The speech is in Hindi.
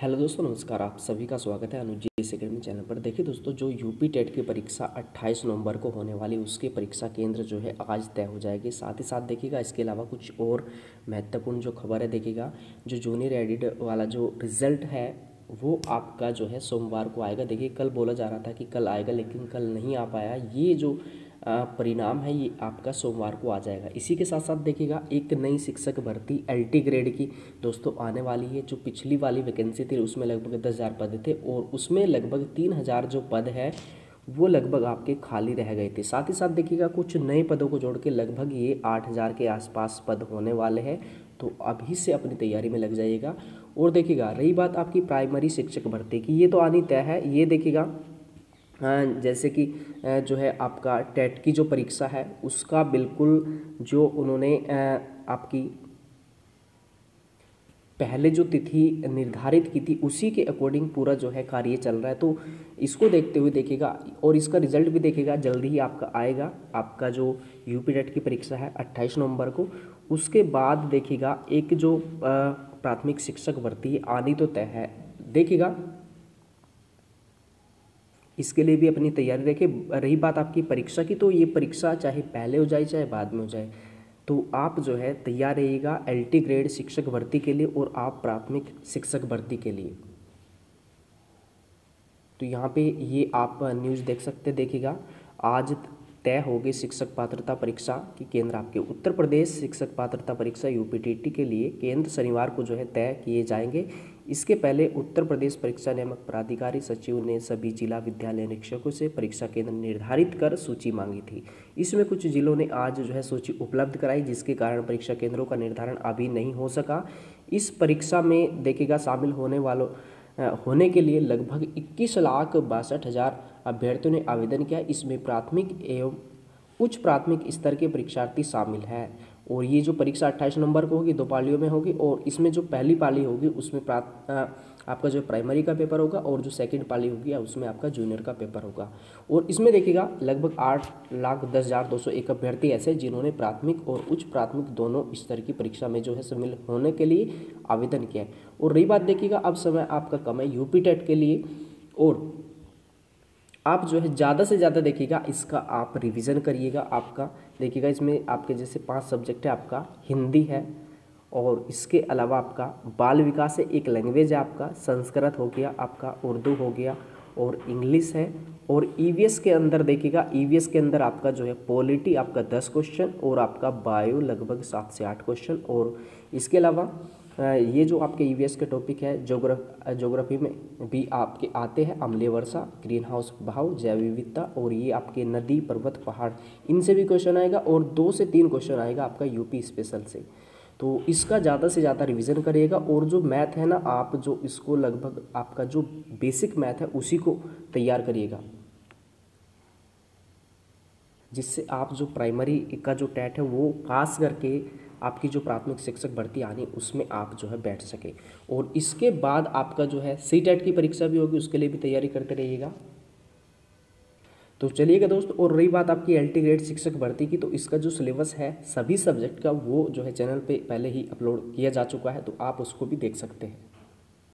हेलो दोस्तों, नमस्कार। आप सभी का स्वागत है अनुज जी अकेडमी चैनल पर। देखिए दोस्तों, जो यूपी टेट की परीक्षा 28 नवंबर को होने वाली उसके परीक्षा केंद्र जो है आज तय हो जाएगी। साथ ही साथ देखिएगा, इसके अलावा कुछ और महत्वपूर्ण जो खबर है, देखिएगा, जो जूनियर एडिट वाला जो रिज़ल्ट है, वो आपका जो है सोमवार को आएगा। देखिए, कल बोला जा रहा था कि कल आएगा, लेकिन कल नहीं आ पाया। ये जो परिणाम है, ये आपका सोमवार को आ जाएगा। इसी के साथ साथ देखिएगा, एक नई शिक्षक भर्ती एलटी ग्रेड की दोस्तों आने वाली है, जो पिछली वाली वैकेंसी थी, उसमें लगभग दस हज़ार पद थे और उसमें लगभग तीन हज़ार जो पद है, वो लगभग आपके खाली रह गए थे। साथ ही साथ देखिएगा, कुछ नए पदों को जोड़ के लगभग ये आठ हज़ार के आसपास पद होने वाले हैं तो अभी से अपनी तैयारी में लग जाइएगा। और देखिएगा, रही बात आपकी प्राइमरी शिक्षक भर्ती की, ये तो आनी तय है, ये देखिएगा जैसे कि जो है आपका टेट की जो परीक्षा है, उसका बिल्कुल जो उन्होंने आपकी पहले जो तिथि निर्धारित की थी, उसी के अकॉर्डिंग पूरा जो है कार्य चल रहा है। तो इसको देखते हुए देखिएगा, और इसका रिज़ल्ट भी देखिएगा, जल्दी ही आपका आएगा, आपका जो यूपी टेट की परीक्षा है 28 नवंबर को। उसके बाद देखिएगा, एक जो प्राथमिक शिक्षक भर्ती आनी तो तय है। देखिएगा इसके लिए भी अपनी तैयारी रखें। रही बात आपकी परीक्षा की तो ये परीक्षा चाहे पहले हो जाए, चाहे बाद में हो जाए तो आप जो है तैयार रहिएगा एल ग्रेड शिक्षक भर्ती के लिए और आप प्राथमिक शिक्षक भर्ती के लिए। तो यहाँ पे ये आप न्यूज़ देख सकते, देखिएगा। आज तय होगी शिक्षक पात्रता परीक्षा की केंद्र आपके। उत्तर प्रदेश शिक्षक पात्रता परीक्षा यूपीटीटी के लिए केंद्र शनिवार को जो है तय किए जाएँगे। इसके पहले उत्तर प्रदेश परीक्षा नियामक प्राधिकारी सचिव ने सभी जिला विद्यालय निरीक्षकों से परीक्षा केंद्र निर्धारित कर सूची मांगी थी। इसमें कुछ जिलों ने आज जो है सूची उपलब्ध कराई, जिसके कारण परीक्षा केंद्रों का निर्धारण अभी नहीं हो सका। इस परीक्षा में देखेगा शामिल होने वालों होने के लिए लगभग इक्कीस लाख बासठ हज़ार अभ्यर्थियों ने आवेदन किया। इसमें प्राथमिक एवं उच्च प्राथमिक स्तर के परीक्षार्थी शामिल हैं। और ये जो परीक्षा अट्ठाईस नवंबर को होगी, दो पालियों में होगी और इसमें जो पहली पाली होगी, उसमें आपका जो प्राइमरी का पेपर होगा और जो सेकंड पाली होगी उसमें आपका जूनियर का पेपर होगा। और इसमें देखिएगा, लगभग आठ लाख दस हज़ार दो सौ एक अभ्यर्थी ऐसे जिन्होंने प्राथमिक और उच्च प्राथमिक दोनों स्तर की परीक्षा में जो है शामिल होने के लिए आवेदन किया है। और रही बात देखिएगा, अब समय आपका कम है यूपी टेट के लिए और आप जो है ज़्यादा से ज़्यादा देखिएगा, इसका आप रिवीजन करिएगा आपका। देखिएगा, इसमें आपके जैसे पाँच सब्जेक्ट है, आपका हिंदी है और इसके अलावा आपका बाल विकास है, एक लैंग्वेज है आपका, संस्कृत हो गया, आपका उर्दू हो गया और इंग्लिश है और ईवीएस के अंदर देखिएगा ईवीएस के अंदर आपका जो है पॉलिटी आपका दस क्वेश्चन और आपका बायो लगभग सात से आठ क्वेश्चन और इसके अलावा ये जो आपके ई के टॉपिक है जोग्राफ जोग्राफी में भी आपके आते हैं अम्लीय वर्षा ग्रीन हाउस भाव जैव विविधता और ये आपके नदी, पर्वत, पहाड़, इनसे भी क्वेश्चन आएगा और दो से तीन क्वेश्चन आएगा आपका यूपी स्पेशल से। तो इसका ज़्यादा से ज़्यादा रिवीजन करिएगा और जो मैथ है ना, आप जो इसको लगभग आपका जो बेसिक मैथ है, उसी को तैयार करिएगा। जिससे आप जो प्राइमरी का जो टैट है, वो पास करके आपकी जो प्राथमिक शिक्षक भर्ती आनी, उसमें आप जो है बैठ सके। और इसके बाद आपका जो है सी टेट की परीक्षा भी होगी, उसके लिए भी तैयारी करते रहिएगा। तो चलिएगा दोस्तों, और रही बात आपकी एल टी ग्रेड शिक्षक भर्ती की तो इसका जो सिलेबस है, सभी सब्जेक्ट का वो जो है चैनल पे पहले ही अपलोड किया जा चुका है तो आप उसको भी देख सकते हैं।